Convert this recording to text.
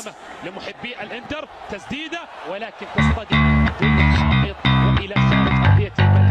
قدامه لمحبي الإنتر تسديدة ولكن تصطدم بالحائط وإلى خارج ارضيه الملعب